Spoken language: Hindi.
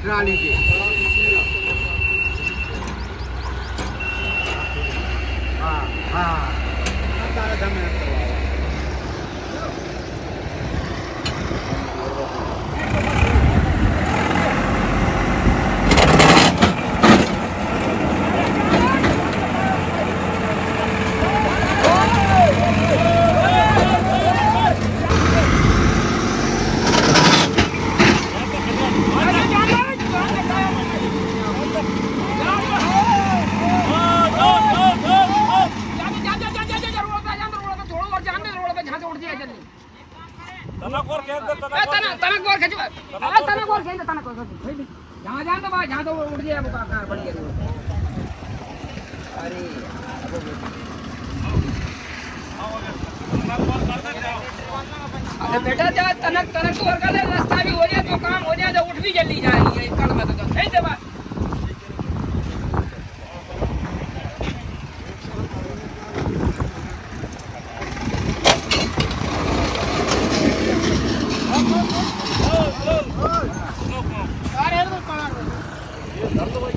是啊，李姐。啊啊！他打了咱们。ट्राली के हाँ हाँ तारा दम है तनक और खेल दे तनक और जहाँ जान तो जहाँ तो उठ जाए वो कार बढ़िया अरे अरे बेटा जा तनक तनक तो और कर ले रास्ता भी हो जाए तो काम हो जाए तो उठ भी जल्दी जा रही है कल मतलब Народовое